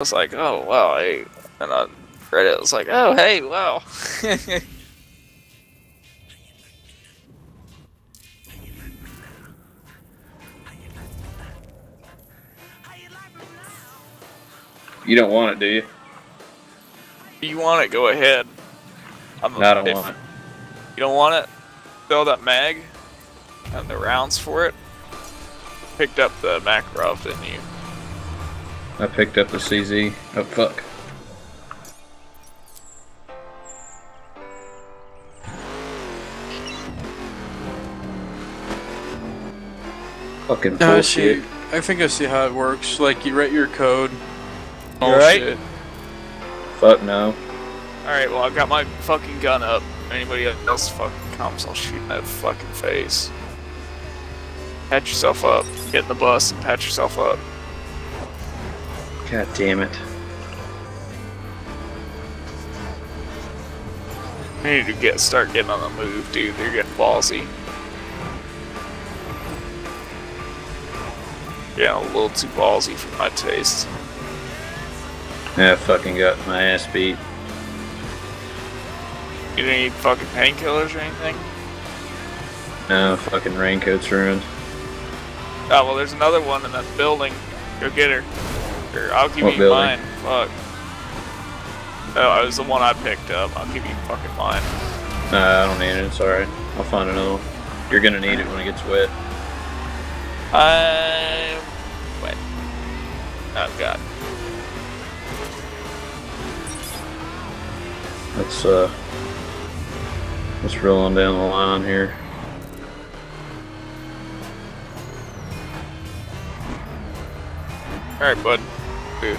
was like, oh wow, hey, and on Reddit it was like, oh hey, wow. You don't want it, do you? If you want it, go ahead. I'm No, I don't want it. You don't want it? Throw that mag and the rounds for it. Picked up the Makarov, didn't you? I picked up the CZ. Oh fuck. Fucking No, I bullshit. see. I think I see how it works. Like you write your code. all right? shit. Fuck no. Alright, well, I've got my fucking gun up. Anybody else fucking comes, I'll shoot in that fucking face. Patch yourself up. Get in the bus and patch yourself up. God damn it. I need to get start getting on the move, dude. They're getting ballsy. Yeah, a little too ballsy for my taste. Yeah, I fucking got my ass beat. You need fucking painkillers or anything? No, fucking raincoat's ruined. Oh, well, there's another one in that building. Go get her. Or I'll give What you building? mine. Fuck. Oh, it was the one I picked up. I'll give you fucking mine. Nah, I don't need it. It's alright. I'll find another one. You're gonna need it when it gets wet. I'm wet. Oh god. Let's, uh. Let's roll on down the line here. Alright, bud. Dude.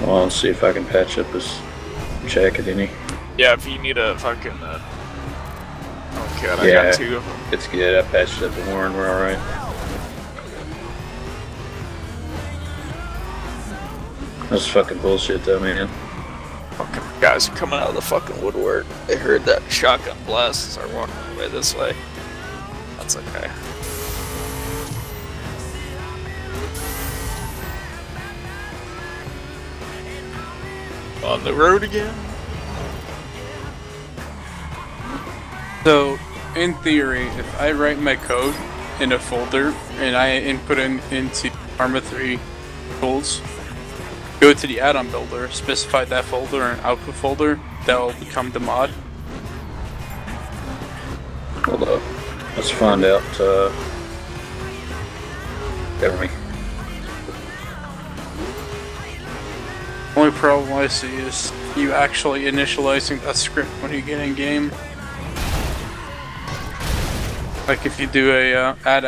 Well, I'll see if I can patch up this jacket any. Yeah, if you need a fucking. Uh... Oh god, I Yeah. got two of them. It's good. I patched up the horn. We're alright. That's fucking bullshit, though, man. Fucking guys are coming out of the fucking woodwork. They heard that shotgun blast and started walking away this way. That's okay. On the road again? So, in theory, if I write my code in a folder and I input it into Arma 3 tools, go to the add-on builder, specify that folder and output folder, that will become the mod. Hold up. Let's find out, uh. Cover me. Only problem I see is you actually initializing that script when you get in game. Like if you do a uh, add